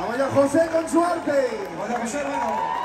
Vamos allá, José con su arte. Hola, José, hermano.